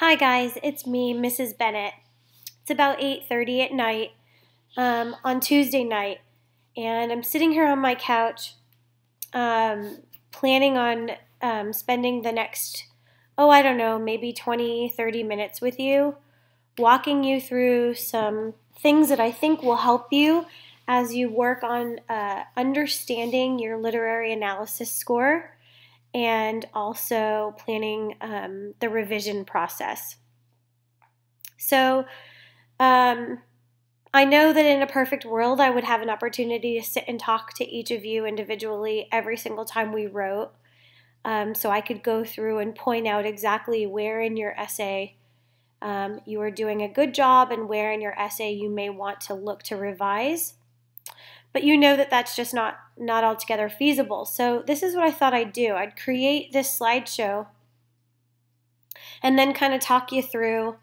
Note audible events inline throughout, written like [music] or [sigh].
Hi guys, it's me, Mrs. Bennett. It's about 8:30 at night um, on Tuesday night, and I'm sitting here on my couch, um, planning on um, spending the next, oh, I don't know, maybe 20, 30 minutes with you, walking you through some things that I think will help you as you work on uh, understanding your literary analysis score and also planning um, the revision process. So, um, I know that in a perfect world, I would have an opportunity to sit and talk to each of you individually every single time we wrote. Um, so I could go through and point out exactly where in your essay um, you are doing a good job and where in your essay you may want to look to revise but you know that that's just not not altogether feasible. So this is what I thought I'd do. I'd create this slideshow and then kind of talk you through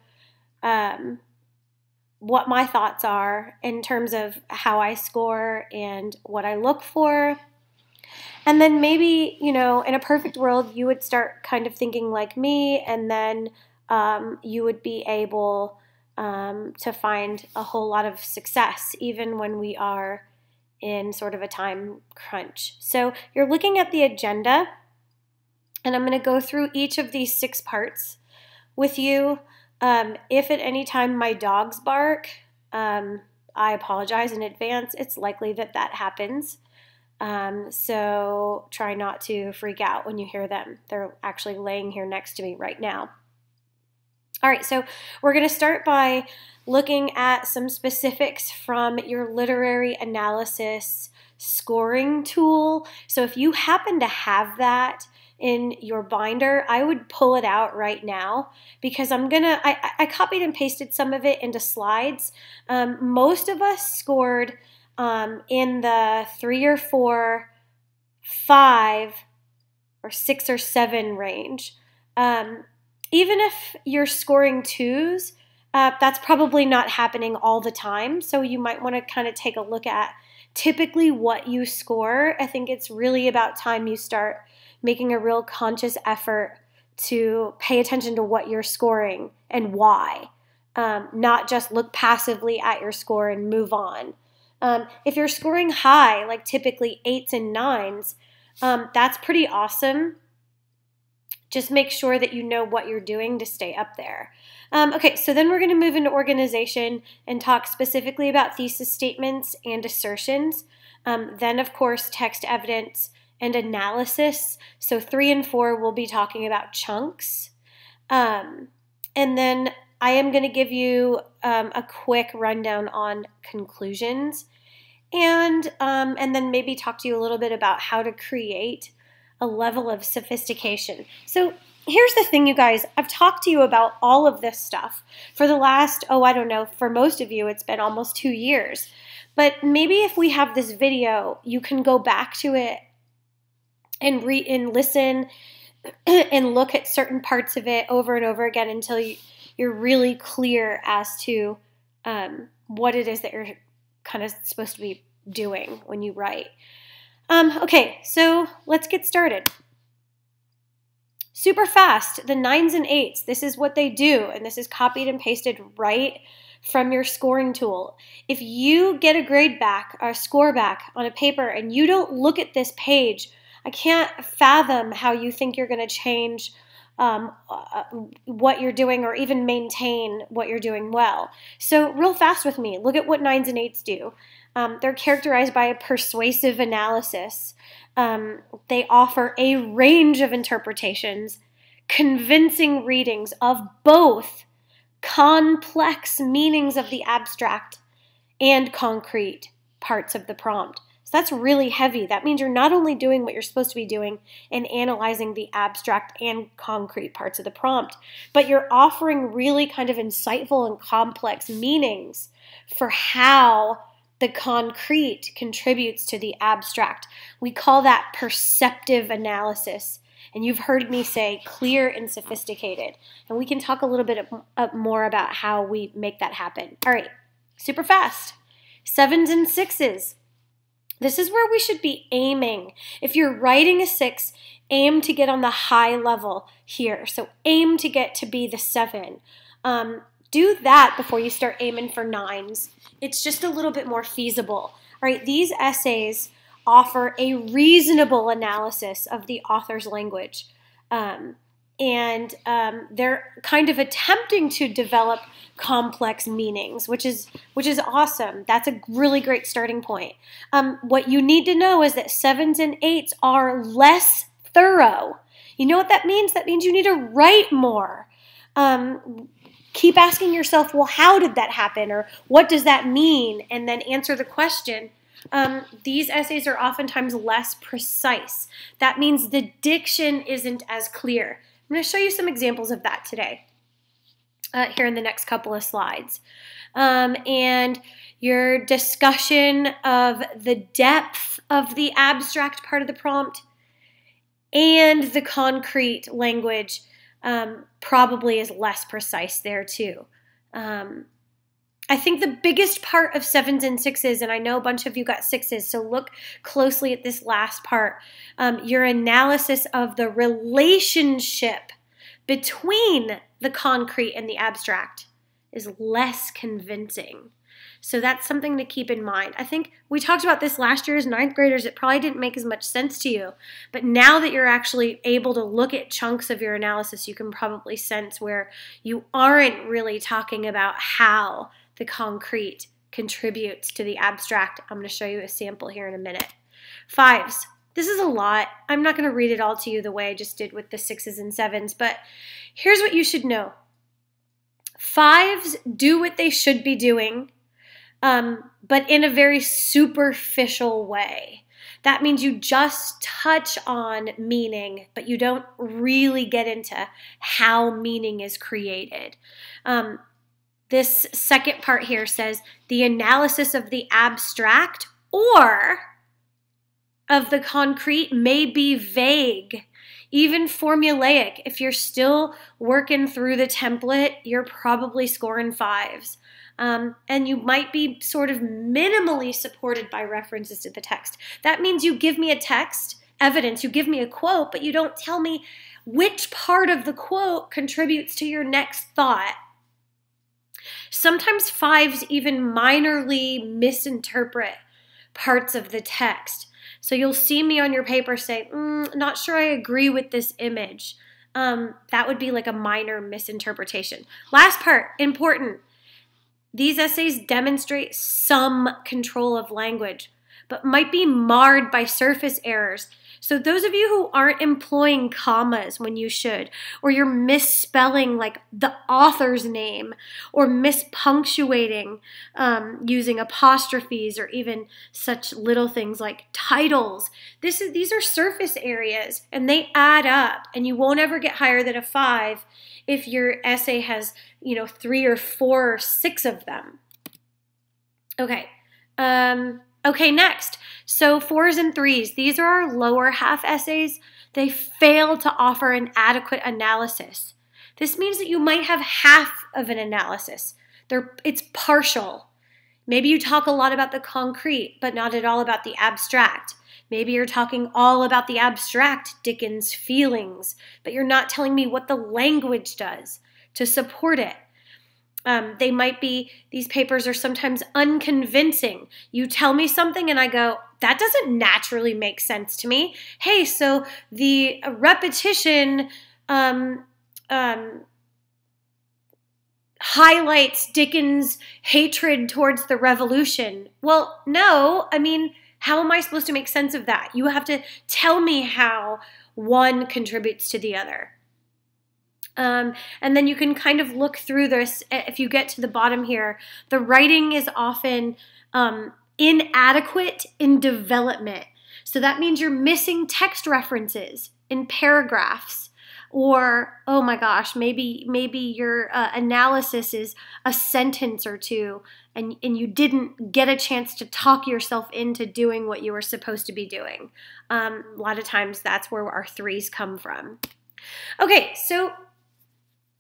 um, what my thoughts are in terms of how I score and what I look for. And then maybe, you know, in a perfect world, you would start kind of thinking like me, and then um, you would be able um, to find a whole lot of success, even when we are in sort of a time crunch. So you're looking at the agenda, and I'm going to go through each of these six parts with you. Um, if at any time my dogs bark, um, I apologize in advance. It's likely that that happens. Um, so try not to freak out when you hear them. They're actually laying here next to me right now. All right, so we're going to start by looking at some specifics from your literary analysis scoring tool. So if you happen to have that in your binder, I would pull it out right now because I'm gonna, I, I copied and pasted some of it into slides. Um, most of us scored um, in the three or four, five, or six or seven range. Um, even if you're scoring twos, uh, that's probably not happening all the time. So you might want to kind of take a look at typically what you score. I think it's really about time you start making a real conscious effort to pay attention to what you're scoring and why, um, not just look passively at your score and move on. Um, if you're scoring high, like typically eights and nines, um, that's pretty awesome just make sure that you know what you're doing to stay up there. Um, okay, so then we're going to move into organization and talk specifically about thesis statements and assertions. Um, then, of course, text evidence and analysis. So, three and four, we'll be talking about chunks. Um, and then I am going to give you um, a quick rundown on conclusions and, um, and then maybe talk to you a little bit about how to create a level of sophistication. So here's the thing, you guys. I've talked to you about all of this stuff for the last, oh, I don't know, for most of you, it's been almost two years. But maybe if we have this video, you can go back to it and read and listen [clears throat] and look at certain parts of it over and over again until you, you're really clear as to um, what it is that you're kind of supposed to be doing when you write. Um, okay, so let's get started. Super fast, the nines and eights, this is what they do, and this is copied and pasted right from your scoring tool. If you get a grade back, or a score back on a paper, and you don't look at this page, I can't fathom how you think you're going to change um, uh, what you're doing or even maintain what you're doing well. So, real fast with me, look at what nines and eights do. Um, they're characterized by a persuasive analysis. Um, they offer a range of interpretations, convincing readings of both complex meanings of the abstract and concrete parts of the prompt. So that's really heavy. That means you're not only doing what you're supposed to be doing and analyzing the abstract and concrete parts of the prompt, but you're offering really kind of insightful and complex meanings for how the concrete contributes to the abstract. We call that perceptive analysis. And you've heard me say clear and sophisticated. And we can talk a little bit more about how we make that happen. All right, super fast. Sevens and sixes. This is where we should be aiming. If you're writing a six, aim to get on the high level here. So aim to get to be the seven. Um, do that before you start aiming for nines. It's just a little bit more feasible. All right, these essays offer a reasonable analysis of the author's language. Um, and um, they're kind of attempting to develop complex meanings, which is which is awesome. That's a really great starting point. Um, what you need to know is that sevens and eights are less thorough. You know what that means? That means you need to write more. Um, keep asking yourself, well, how did that happen, or what does that mean, and then answer the question. Um, these essays are oftentimes less precise. That means the diction isn't as clear. I'm going to show you some examples of that today uh, here in the next couple of slides. Um, and your discussion of the depth of the abstract part of the prompt and the concrete language um, probably is less precise there too. Um, I think the biggest part of sevens and sixes, and I know a bunch of you got sixes, so look closely at this last part. Um, your analysis of the relationship between the concrete and the abstract is less convincing. So that's something to keep in mind. I think we talked about this last year as ninth graders. It probably didn't make as much sense to you. But now that you're actually able to look at chunks of your analysis, you can probably sense where you aren't really talking about how the concrete contributes to the abstract. I'm going to show you a sample here in a minute. Fives. This is a lot. I'm not going to read it all to you the way I just did with the sixes and sevens, but here's what you should know. Fives do what they should be doing, um, but in a very superficial way. That means you just touch on meaning, but you don't really get into how meaning is created. Um, this second part here says the analysis of the abstract or of the concrete may be vague, even formulaic. If you're still working through the template, you're probably scoring fives. Um, and you might be sort of minimally supported by references to the text. That means you give me a text, evidence, you give me a quote, but you don't tell me which part of the quote contributes to your next thought. Sometimes fives even minorly misinterpret parts of the text. So you'll see me on your paper say, mm, not sure I agree with this image. Um, that would be like a minor misinterpretation. Last part, important. These essays demonstrate some control of language, but might be marred by surface errors so those of you who aren't employing commas when you should, or you're misspelling like the author's name, or mispunctuating um, using apostrophes, or even such little things like titles, this is these are surface areas, and they add up, and you won't ever get higher than a five if your essay has you know three or four or six of them. Okay. Um, Okay, next. So fours and threes, these are our lower half essays. They fail to offer an adequate analysis. This means that you might have half of an analysis. They're, it's partial. Maybe you talk a lot about the concrete, but not at all about the abstract. Maybe you're talking all about the abstract Dickens feelings, but you're not telling me what the language does to support it. Um, they might be, these papers are sometimes unconvincing. You tell me something and I go, that doesn't naturally make sense to me. Hey, so the repetition um, um, highlights Dickens' hatred towards the revolution. Well, no, I mean, how am I supposed to make sense of that? You have to tell me how one contributes to the other. Um, and then you can kind of look through this. If you get to the bottom here, the writing is often um, inadequate in development. So that means you're missing text references in paragraphs or oh my gosh maybe maybe your uh, analysis is a sentence or two and and you didn't get a chance to talk yourself into doing what you were supposed to be doing um, a lot of times that's where our threes come from okay so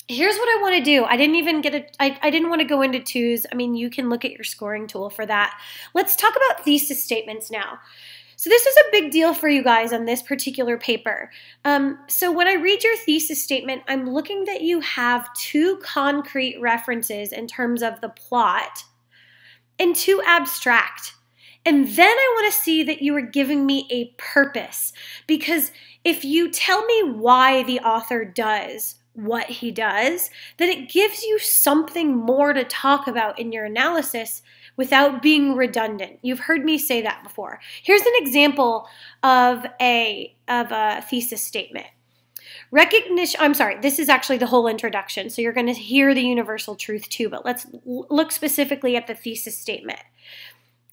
here's what I want to do. I didn't even get a, I, I didn't want to go into twos. I mean, you can look at your scoring tool for that. Let's talk about thesis statements now. So this is a big deal for you guys on this particular paper. Um, so when I read your thesis statement, I'm looking that you have two concrete references in terms of the plot and two abstract. And then I want to see that you are giving me a purpose because if you tell me why the author does what he does, then it gives you something more to talk about in your analysis without being redundant. You've heard me say that before. Here's an example of a of a thesis statement. Recognition, I'm sorry, this is actually the whole introduction. So you're going to hear the universal truth too, but let's look specifically at the thesis statement.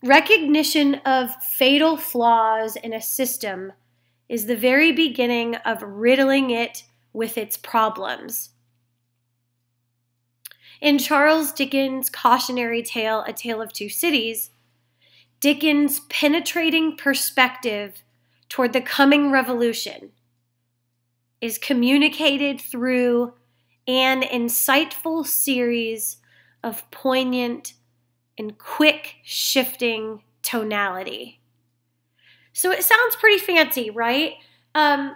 Recognition of fatal flaws in a system is the very beginning of riddling it with its problems. In Charles Dickens' cautionary tale, A Tale of Two Cities, Dickens' penetrating perspective toward the coming revolution is communicated through an insightful series of poignant and quick shifting tonality. So it sounds pretty fancy, right? Um,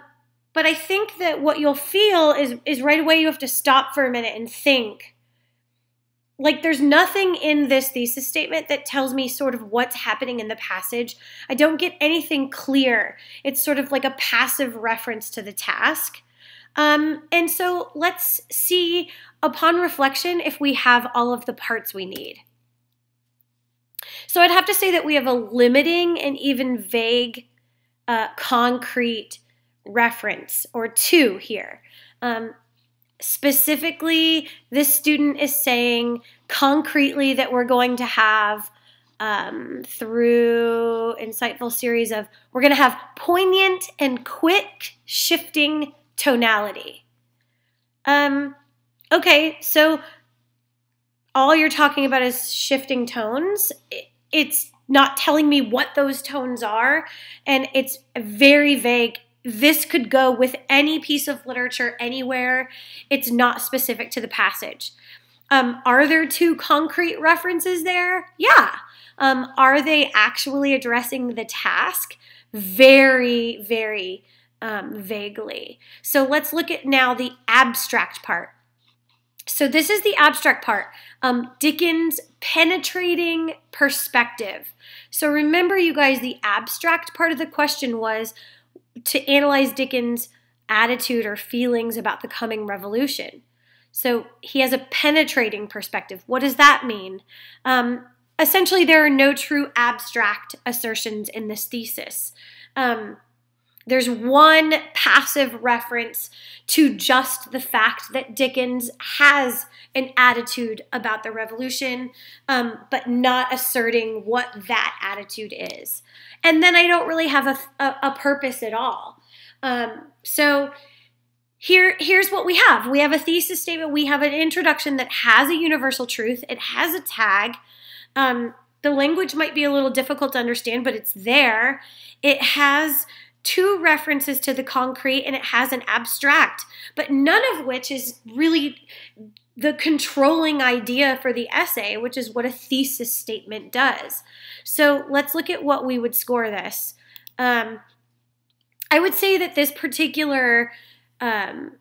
but I think that what you'll feel is is right away you have to stop for a minute and think. Like there's nothing in this thesis statement that tells me sort of what's happening in the passage. I don't get anything clear. It's sort of like a passive reference to the task. Um, and so let's see upon reflection if we have all of the parts we need. So I'd have to say that we have a limiting and even vague, uh, concrete reference or two here. Um, specifically, this student is saying concretely that we're going to have um, through insightful series of we're going to have poignant and quick shifting tonality. Um, okay, so all you're talking about is shifting tones. It's not telling me what those tones are, and it's very vague this could go with any piece of literature anywhere. It's not specific to the passage. Um, are there two concrete references there? Yeah. Um, are they actually addressing the task? Very, very um, vaguely. So let's look at now the abstract part. So this is the abstract part. Um, Dickens' penetrating perspective. So remember, you guys, the abstract part of the question was to analyze Dickens' attitude or feelings about the coming revolution. So he has a penetrating perspective. What does that mean? Um, essentially, there are no true abstract assertions in this thesis. Um, there's one passive reference to just the fact that Dickens has an attitude about the revolution, um, but not asserting what that attitude is. And then I don't really have a, a, a purpose at all. Um, so here, here's what we have we have a thesis statement, we have an introduction that has a universal truth, it has a tag. Um, the language might be a little difficult to understand, but it's there. It has two references to the concrete and it has an abstract, but none of which is really the controlling idea for the essay, which is what a thesis statement does. So let's look at what we would score this. Um, I would say that this particular um,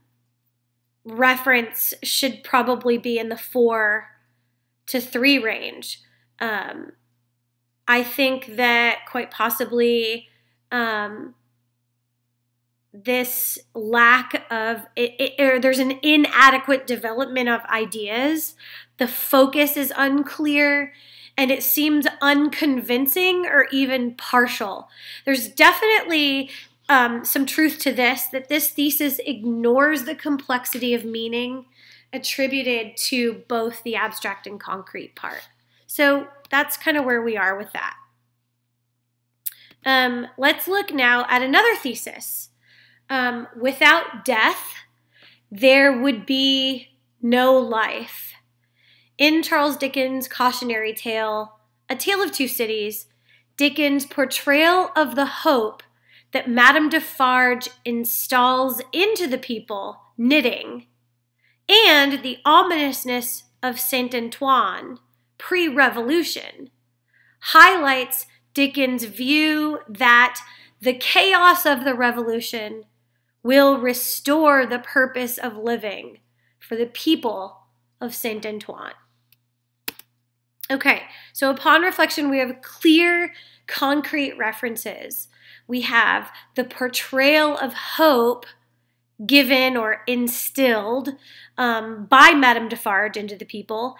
reference should probably be in the four to three range. Um, I think that quite possibly um, this lack of it, it, or there's an inadequate development of ideas. The focus is unclear and it seems unconvincing or even partial. There's definitely um, some truth to this that this thesis ignores the complexity of meaning attributed to both the abstract and concrete part. So that's kind of where we are with that. Um, let's look now at another thesis um, without death, there would be no life. In Charles Dickens' cautionary tale, A Tale of Two Cities, Dickens' portrayal of the hope that Madame Defarge installs into the people, knitting, and the ominousness of Saint Antoine pre revolution highlights Dickens' view that the chaos of the revolution will restore the purpose of living for the people of Saint Antoine. Okay, so upon reflection, we have clear, concrete references. We have the portrayal of hope given or instilled um, by Madame Defarge into the people.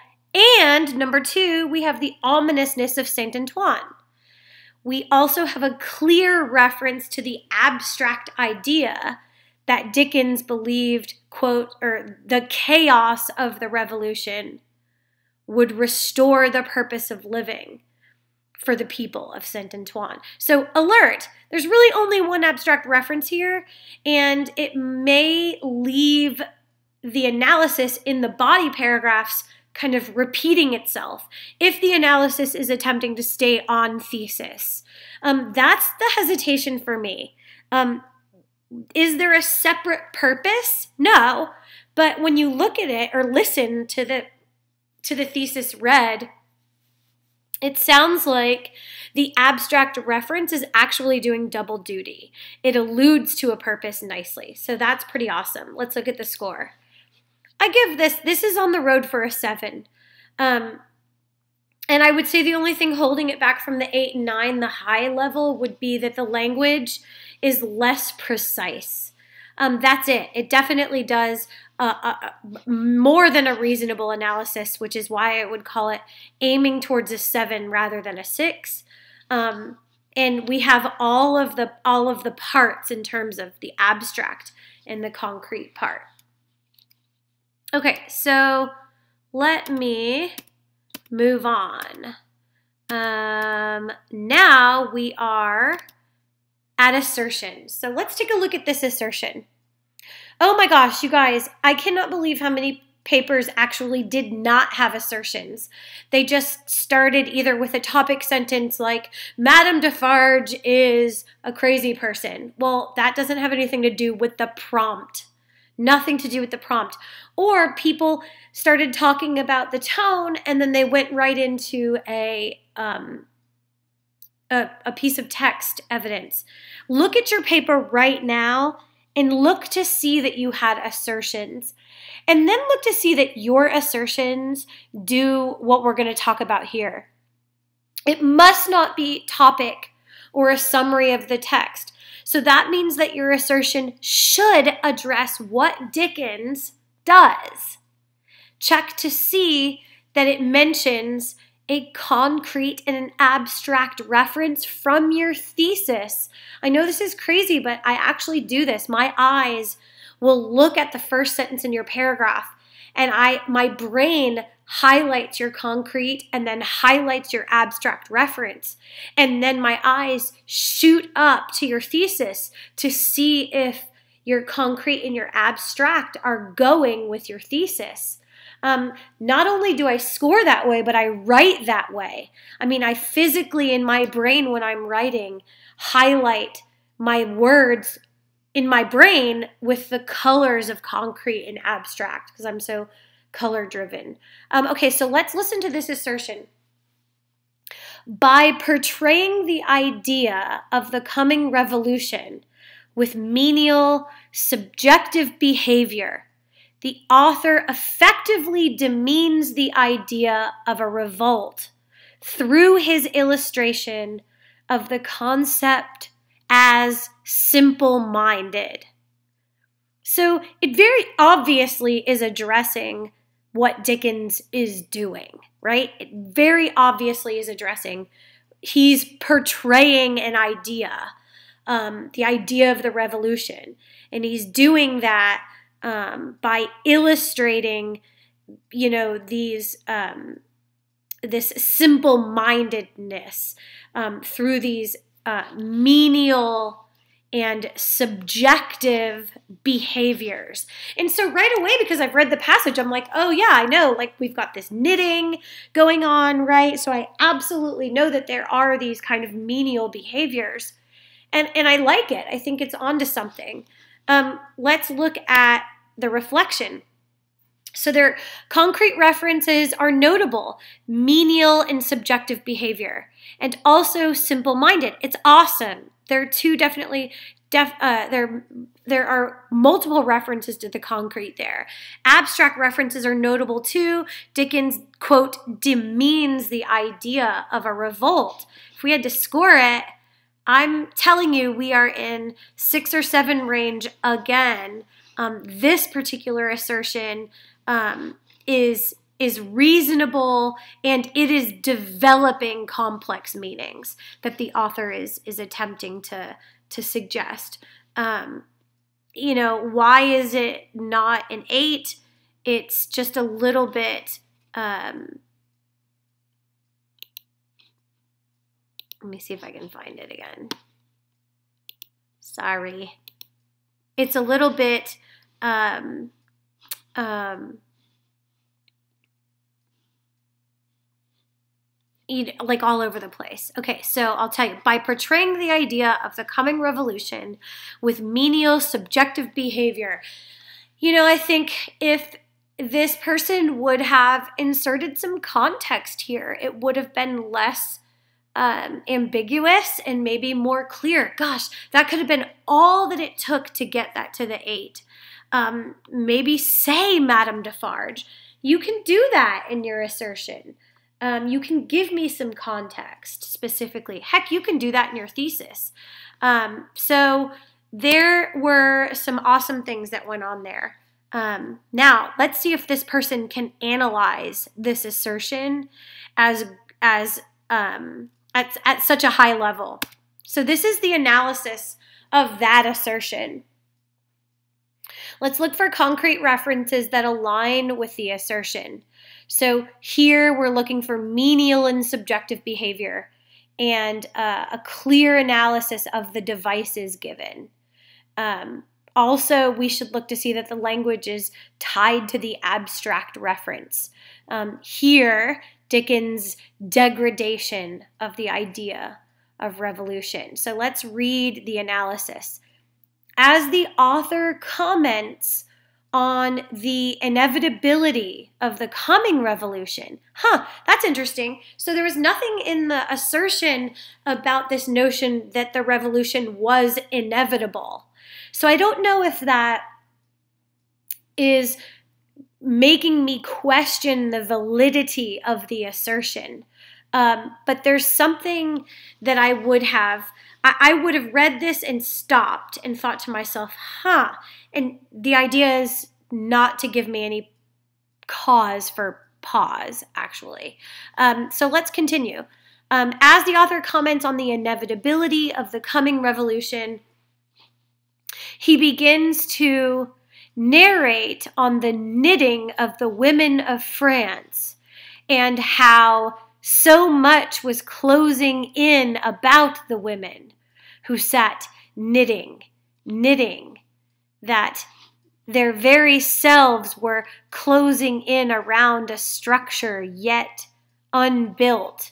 And number two, we have the ominousness of Saint Antoine. We also have a clear reference to the abstract idea that Dickens believed, quote, or the chaos of the revolution would restore the purpose of living for the people of Saint Antoine. So, alert! There's really only one abstract reference here, and it may leave the analysis in the body paragraphs kind of repeating itself if the analysis is attempting to stay on thesis. Um, that's the hesitation for me. Um, is there a separate purpose? No. But when you look at it or listen to the to the thesis read, it sounds like the abstract reference is actually doing double duty. It alludes to a purpose nicely. So that's pretty awesome. Let's look at the score. I give this, this is on the road for a seven. Um, and I would say the only thing holding it back from the eight and nine, the high level, would be that the language is less precise. Um, that's it. It definitely does uh, uh, more than a reasonable analysis, which is why I would call it aiming towards a seven rather than a six. Um, and we have all of the all of the parts in terms of the abstract and the concrete part. Okay, so let me move on. Um, now we are at assertion. So let's take a look at this assertion. Oh my gosh, you guys, I cannot believe how many papers actually did not have assertions. They just started either with a topic sentence like, Madame Defarge is a crazy person. Well, that doesn't have anything to do with the prompt. Nothing to do with the prompt. Or people started talking about the tone and then they went right into a, um, a, a piece of text evidence. Look at your paper right now and look to see that you had assertions. And then look to see that your assertions do what we're going to talk about here. It must not be topic or a summary of the text. So that means that your assertion should address what Dickens does. Check to see that it mentions a concrete and an abstract reference from your thesis. I know this is crazy, but I actually do this. My eyes will look at the first sentence in your paragraph and I my brain highlights your concrete and then highlights your abstract reference. And then my eyes shoot up to your thesis to see if your concrete and your abstract are going with your thesis. Um, not only do I score that way, but I write that way. I mean, I physically in my brain when I'm writing highlight my words in my brain with the colors of concrete and abstract because I'm so color driven. Um, okay, so let's listen to this assertion. By portraying the idea of the coming revolution with menial, subjective behavior, the author effectively demeans the idea of a revolt through his illustration of the concept as simple minded. So it very obviously is addressing what Dickens is doing, right? It very obviously is addressing, he's portraying an idea, um, the idea of the revolution. And he's doing that um, by illustrating, you know, these um, this simple mindedness um, through these uh, menial and subjective behaviors. And so right away, because I've read the passage, I'm like, oh yeah, I know, like we've got this knitting going on, right? So I absolutely know that there are these kind of menial behaviors. And, and I like it. I think it's onto something. Um, let's look at the reflection. So their concrete references are notable, menial and subjective behavior, and also simple-minded. It's awesome. There are two definitely def, uh, there there are multiple references to the concrete there. Abstract references are notable too. Dickens quote demeans the idea of a revolt. If we had to score it, I'm telling you, we are in six or seven range again. Um, this particular assertion um, is is reasonable and it is developing complex meanings that the author is is attempting to to suggest. Um, you know, why is it not an eight? It's just a little bit. Um, let me see if I can find it again. Sorry. It's a little bit um, um, like all over the place. Okay, so I'll tell you by portraying the idea of the coming revolution with menial subjective behavior. You know, I think if this person would have inserted some context here, it would have been less um, ambiguous and maybe more clear. Gosh, that could have been all that it took to get that to the eight. Um, maybe say, Madame Defarge. You can do that in your assertion. Um, you can give me some context specifically. Heck, you can do that in your thesis. Um, so there were some awesome things that went on there. Um, now, let's see if this person can analyze this assertion as as um, at, at such a high level. So this is the analysis of that assertion. Let's look for concrete references that align with the assertion. So here we're looking for menial and subjective behavior and uh, a clear analysis of the devices given. Um, also, we should look to see that the language is tied to the abstract reference. Um, here, Dickens' degradation of the idea of revolution. So let's read the analysis. As the author comments on the inevitability of the coming revolution. Huh, that's interesting. So there was nothing in the assertion about this notion that the revolution was inevitable. So I don't know if that is making me question the validity of the assertion. Um, but there's something that I would have I, would have read this and stopped and thought to myself, huh. And the idea is not to give me any cause for pause, actually. Um, so let's continue. Um, as the author comments on the inevitability of the coming revolution, he begins to narrate on the knitting of the women of France and how so much was closing in about the women who sat knitting, knitting, that their very selves were closing in around a structure yet unbuilt,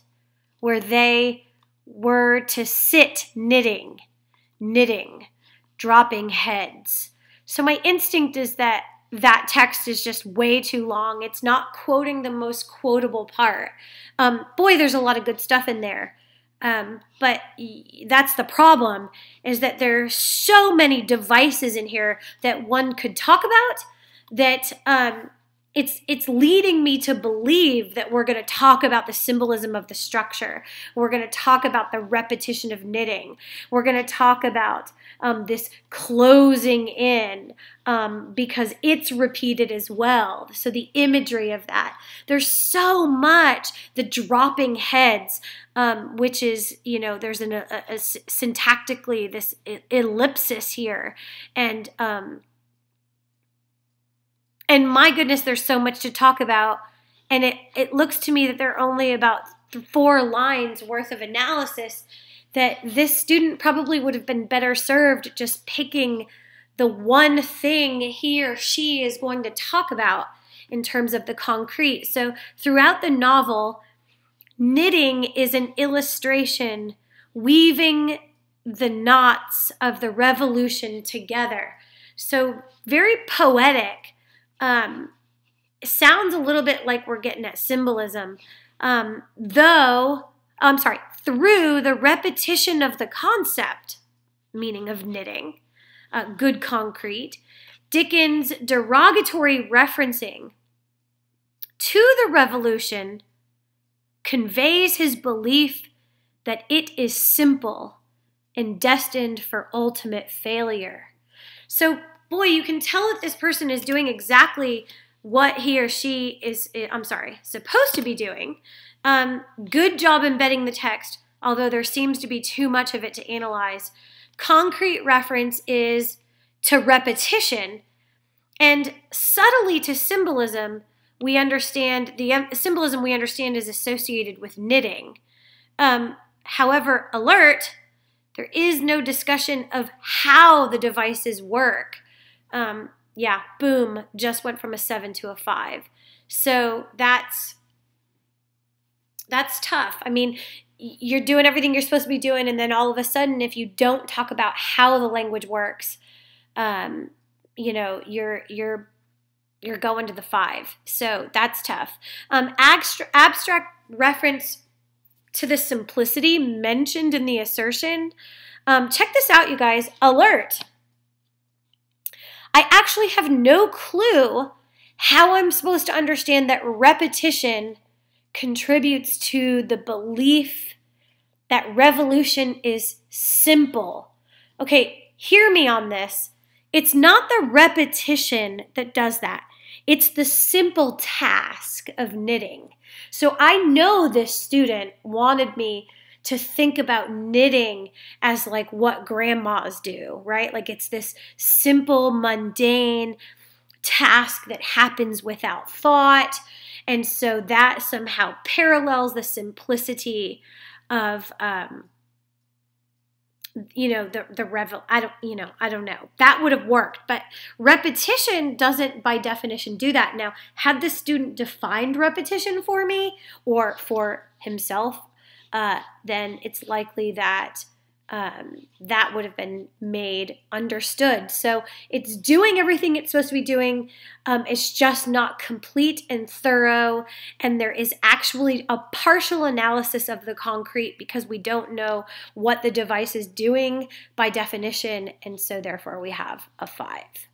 where they were to sit knitting, knitting, dropping heads. So my instinct is that that text is just way too long. It's not quoting the most quotable part. Um, boy, there's a lot of good stuff in there. Um, but that's the problem is that there are so many devices in here that one could talk about that um, it's it's leading me to believe that we're going to talk about the symbolism of the structure. We're going to talk about the repetition of knitting. We're going to talk about um, this closing in um, because it's repeated as well. So the imagery of that. There's so much. The dropping heads, um, which is you know there's an, a, a, syntactically this ellipsis here, and um, and my goodness, there's so much to talk about. And it, it looks to me that there are only about four lines worth of analysis that this student probably would have been better served just picking the one thing he or she is going to talk about in terms of the concrete. So throughout the novel, knitting is an illustration weaving the knots of the revolution together. So very poetic um, sounds a little bit like we're getting at symbolism, um, though, I'm sorry, through the repetition of the concept, meaning of knitting, uh, good concrete, Dickens' derogatory referencing to the revolution conveys his belief that it is simple and destined for ultimate failure. So, boy, you can tell that this person is doing exactly what he or she is, I'm sorry, supposed to be doing. Um, good job embedding the text, although there seems to be too much of it to analyze. Concrete reference is to repetition, and subtly to symbolism, we understand the symbolism we understand is associated with knitting. Um, however, alert, there is no discussion of how the devices work. Um, yeah, boom, just went from a seven to a five. So that's that's tough. I mean, you're doing everything you're supposed to be doing, and then all of a sudden, if you don't talk about how the language works, um, you know, you're you're you're going to the five. So that's tough. Um, abstract reference to the simplicity mentioned in the assertion. Um, check this out, you guys. Alert. I actually have no clue how I'm supposed to understand that repetition contributes to the belief that revolution is simple. Okay, hear me on this. It's not the repetition that does that. It's the simple task of knitting. So I know this student wanted me to think about knitting as like what grandmas do, right? Like it's this simple, mundane task that happens without thought. And so that somehow parallels the simplicity of um, you know the the revel i don't you know i don't know that would have worked but repetition doesn't by definition do that now had the student defined repetition for me or for himself uh, then it's likely that um, that would have been made understood. So it's doing everything it's supposed to be doing. Um, it's just not complete and thorough. And there is actually a partial analysis of the concrete because we don't know what the device is doing by definition. And so therefore we have a five.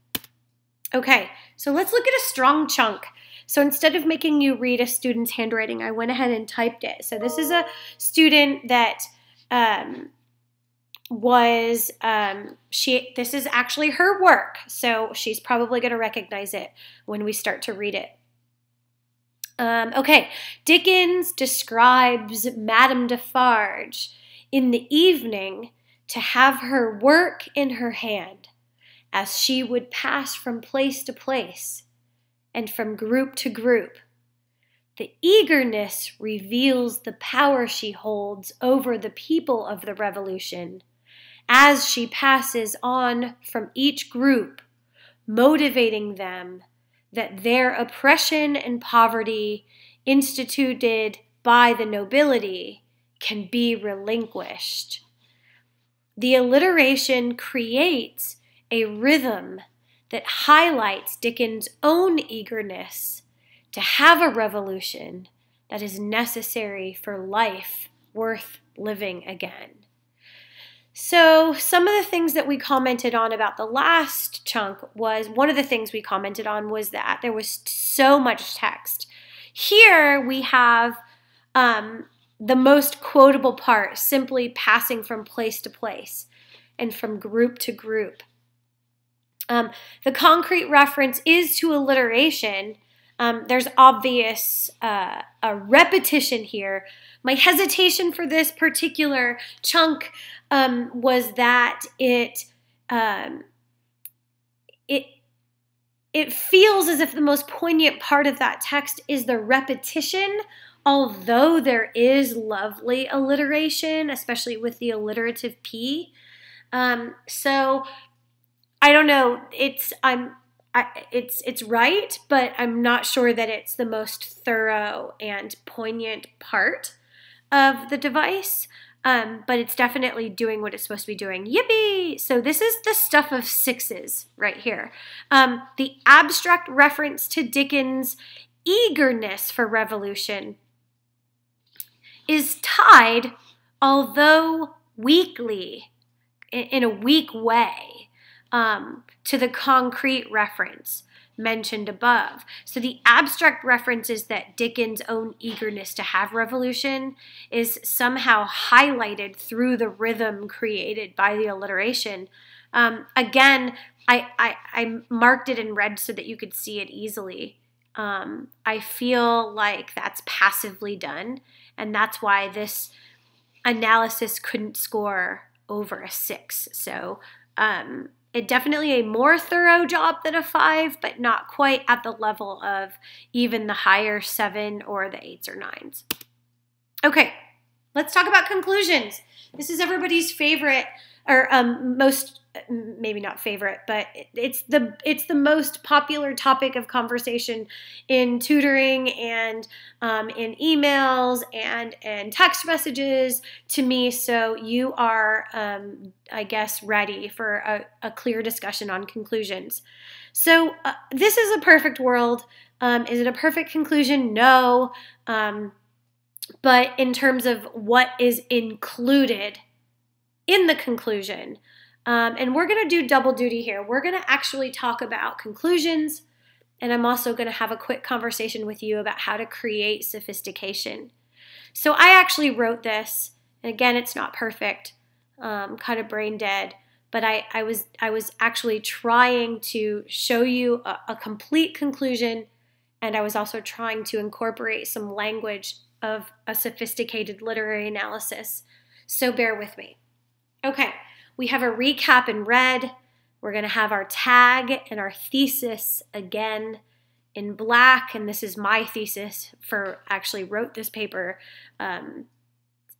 Okay, so let's look at a strong chunk. So instead of making you read a student's handwriting, I went ahead and typed it. So this is a student that um, was um, she this is actually her work. So she's probably going to recognize it when we start to read it. Um, okay. Dickens describes madame defarge in the evening to have her work in her hand as she would pass from place to place and from group to group the eagerness reveals the power she holds over the people of the revolution as she passes on from each group, motivating them that their oppression and poverty instituted by the nobility can be relinquished. The alliteration creates a rhythm that highlights Dickens' own eagerness to have a revolution that is necessary for life worth living again. So, some of the things that we commented on about the last chunk was one of the things we commented on was that there was so much text. Here we have um, the most quotable part simply passing from place to place and from group to group. Um, the concrete reference is to alliteration. Um, there's obvious uh, a repetition here. My hesitation for this particular chunk um, was that it um, it it feels as if the most poignant part of that text is the repetition although there is lovely alliteration especially with the alliterative p um, so i don't know it's i'm I, it's it's right but i'm not sure that it's the most thorough and poignant part of the device um, but it's definitely doing what it's supposed to be doing. Yippee! So this is the stuff of sixes right here. Um, the abstract reference to Dickens' eagerness for revolution is tied, although weakly, in a weak way, um, to the concrete reference mentioned above. So the abstract reference is that Dickens' own eagerness to have revolution is somehow highlighted through the rhythm created by the alliteration. Um, again, I, I, I marked it in red so that you could see it easily. Um, I feel like that's passively done, and that's why this analysis couldn't score over a six. So um, it definitely a more thorough job than a five, but not quite at the level of even the higher seven or the eights or nines. Okay, let's talk about conclusions. This is everybody's favorite or um, most maybe not favorite, but it's the it's the most popular topic of conversation in tutoring and um, in emails and and text messages to me. So you are, um, I guess, ready for a, a, clear discussion on conclusions. So uh, this is a perfect world. Um, is it a perfect conclusion? No. Um, but in terms of what is included in the conclusion. Um, and we're going to do double duty here. We're going to actually talk about conclusions, and I'm also going to have a quick conversation with you about how to create sophistication. So I actually wrote this, and again, it's not perfect, um, kind of brain dead, but I, I was I was actually trying to show you a, a complete conclusion, and I was also trying to incorporate some language of a sophisticated literary analysis. So bear with me. Okay, we have a recap in red. We're going to have our tag and our thesis again in black. And this is my thesis for actually wrote this paper um,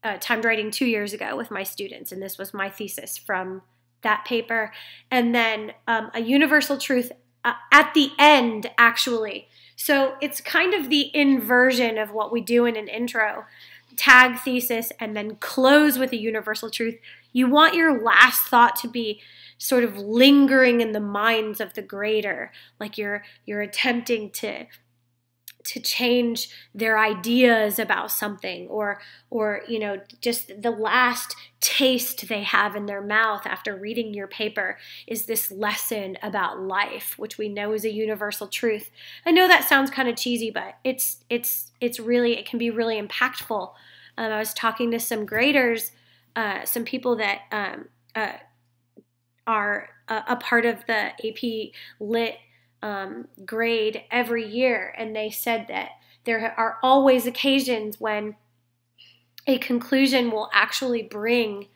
uh, timed writing two years ago with my students. And this was my thesis from that paper. And then um, a universal truth uh, at the end, actually. So it's kind of the inversion of what we do in an intro tag thesis and then close with a universal truth you want your last thought to be sort of lingering in the minds of the grader, like you're you're attempting to to change their ideas about something or or you know just the last taste they have in their mouth after reading your paper is this lesson about life which we know is a universal truth. I know that sounds kind of cheesy but it's it's it's really it can be really impactful um, i was talking to some graders uh, some people that um, uh, are a, a, part of the AP Lit um, grade every year, and they said that there are always occasions when a conclusion will actually bring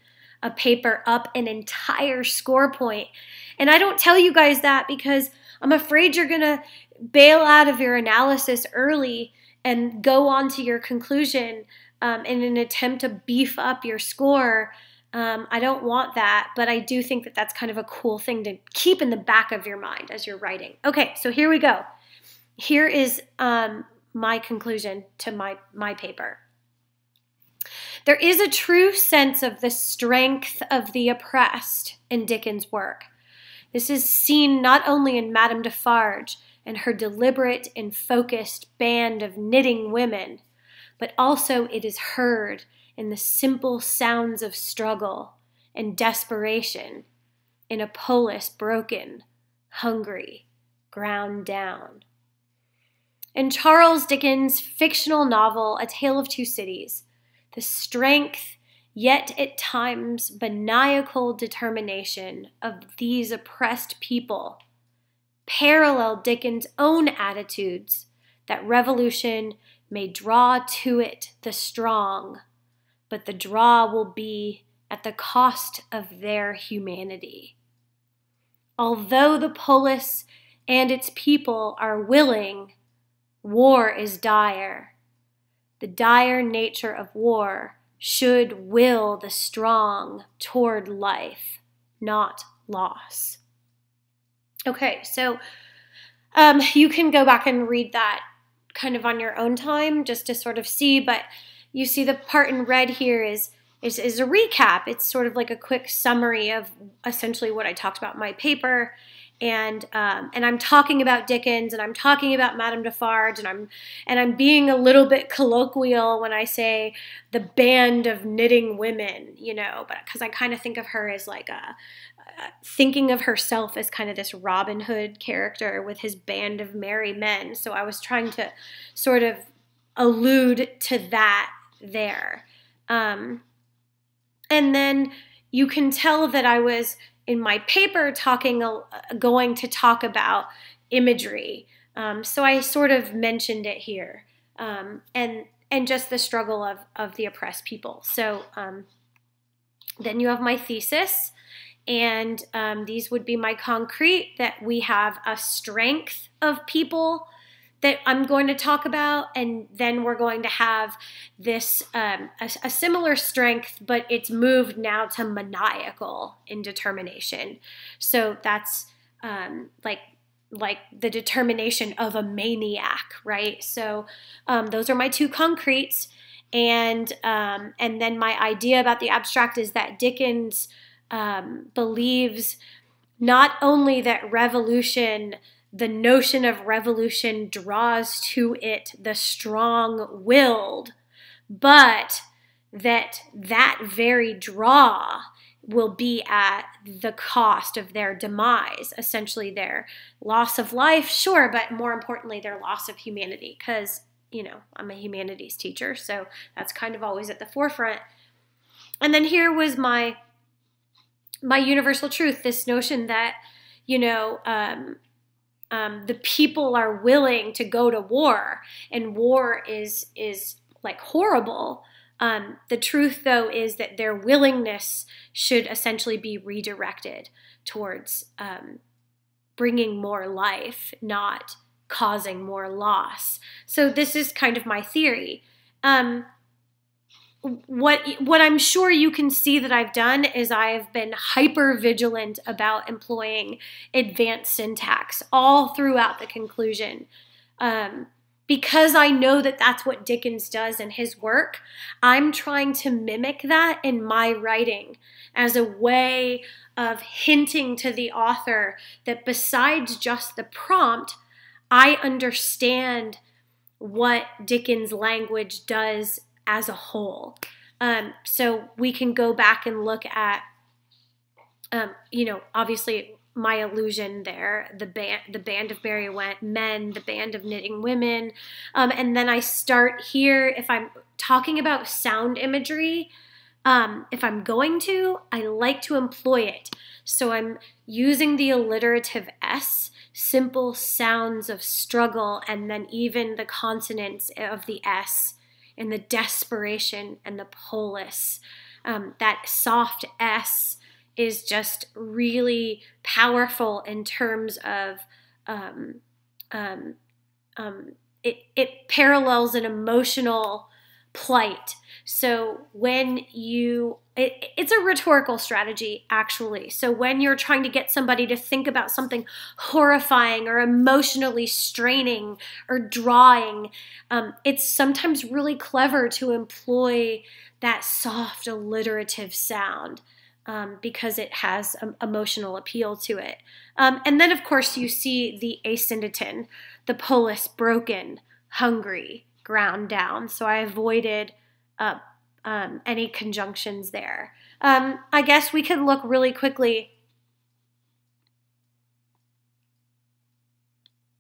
a paper up an entire score point. And I don't tell you guys that because I'm afraid you're going to bail out of your analysis early and go on to your conclusion um, in an attempt to beef up your score. Um, I don't want that, but I do think that that's kind of a cool thing to keep in the back of your mind as you're writing. Okay, so here we go. Here is um, my conclusion to my, my paper. There is a true sense of the strength of the oppressed in Dickens' work. This is seen not only in Madame Defarge and her deliberate and focused band of knitting women, but also it is heard in the simple sounds of struggle and desperation in a polis broken, hungry, ground down. In Charles Dickens' fictional novel, A Tale of Two Cities, the strength, yet at times maniacal determination of these oppressed people parallel Dickens' own attitudes that revolution may draw to it the strong, but the draw will be at the cost of their humanity. Although the polis and its people are willing, war is dire. The dire nature of war should will the strong toward life, not loss. Okay, so um, you can go back and read that kind of on your own time just to sort of see. But you see the part in red here is is, is a recap. It's sort of like a quick summary of essentially what I talked about in my paper and um, and I'm talking about Dickens and I'm talking about Madame Defarge and I'm and I'm being a little bit colloquial when I say the band of knitting women, you know, but because I kind of think of her as like a thinking of herself as kind of this Robin Hood character with his band of merry men. So I was trying to sort of allude to that there. Um, and then you can tell that I was in my paper talking going to talk about imagery. Um, so I sort of mentioned it here, um, and and just the struggle of of the oppressed people. So um, then you have my thesis, and um, these would be my concrete that we have a strength of people that I'm going to talk about, and then we're going to have this um, a, a, similar strength, but it's moved now to maniacal in determination. So that's um, like like the determination of a maniac, right? So um, those are my two concretes, and um, and then my idea about the abstract is that Dickens um, believes not only that revolution the notion of revolution draws to it the strong willed, but that that very draw will be at the cost of their demise, essentially their loss of life, sure, but more importantly, their loss of humanity. Because, you know, I'm a humanities teacher, so that's kind of always at the forefront. And then here was my my universal truth this notion that, you know, um, um, the people are willing to go to war, and war is is like horrible. Um, the truth, though, is that their willingness should essentially be redirected towards um, bringing more life, not causing more loss. So this is kind of my theory. What what I'm sure you can see that I've done is I've been hyper vigilant about employing advanced syntax all throughout the conclusion. Um, because I know that that's what Dickens does in his work, I'm trying to mimic that in my writing as a way of hinting to the author that besides just the prompt, I understand what Dickens' language does as a whole. Um, so we can go back and look at, um, you know, obviously my allusion there, the band, the band of merry men, the band of knitting women, um, and then I start here. If I'm talking about sound imagery, um, if I'm going to, I like to employ it. So I'm using the alliterative S, simple sounds of struggle, and then even the consonants of the S and the desperation and the polis. Um, that soft S is just really powerful in terms of um, um, um, it, it parallels an emotional plight. So when you, it, it's a rhetorical strategy actually. So when you're trying to get somebody to think about something horrifying or emotionally straining or drawing, um, it's sometimes really clever to employ that soft alliterative sound. Um, because it has um, emotional appeal to it. Um, and then, of course, you see the asyndeton, the polis broken, hungry, ground down. So I avoided uh, um, any conjunctions there. Um, I guess we could look really quickly.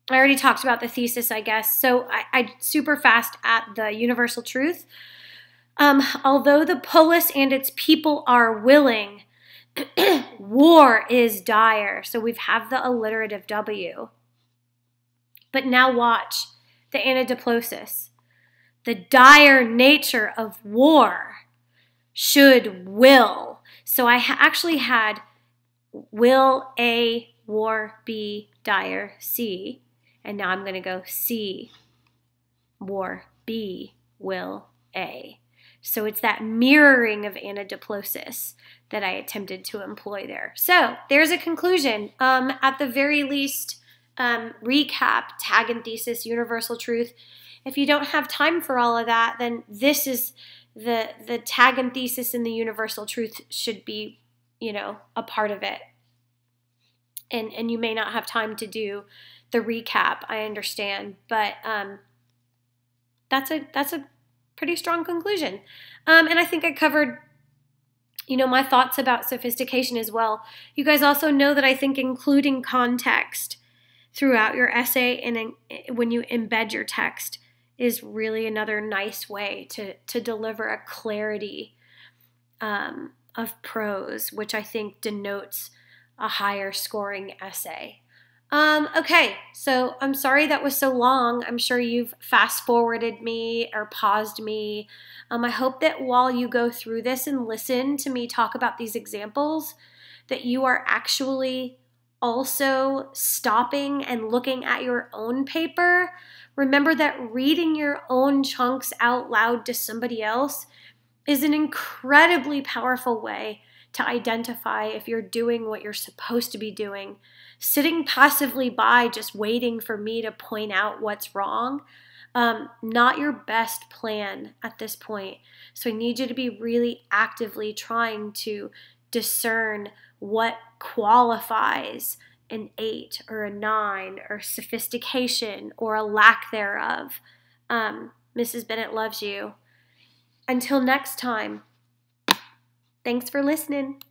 I already talked about the thesis, I guess. So I, I super fast at the universal truth. Um, although the polis and its people are willing, [clears throat] war is dire. So we have have the alliterative W. But now watch the anadiplosis the dire nature of war should will. So I actually had will A war B dire C, and now I'm going to go C war B will A. So it's that mirroring of anadiplosis that I attempted to employ there. So there's a conclusion. Um, at the very least, um, recap, tag and thesis, universal truth if you don't have time for all of that, then this is the the tag and thesis and the universal truth should be, you know, a part of it. And and you may not have time to do the recap. I understand, but um, that's a that's a pretty strong conclusion. Um, and I think I covered you know, my thoughts about sophistication as well. You guys also know that I think including context throughout your essay and in, when you embed your text is really another nice way to, to deliver a clarity um, of prose, which I think denotes a higher scoring essay. Um, okay, so I'm sorry that was so long. I'm sure you've fast forwarded me or paused me. Um, I hope that while you go through this and listen to me talk about these examples, that you are actually also stopping and looking at your own paper. Remember that reading your own chunks out loud to somebody else is an incredibly powerful way to identify if you're doing what you're supposed to be doing. Sitting passively by, just waiting for me to point out what's wrong, um, not your best plan at this point. So I need you to be really actively trying to discern what qualifies an eight or a nine or sophistication or a lack thereof. Um, Mrs. Bennett loves you. Until next time, thanks for listening.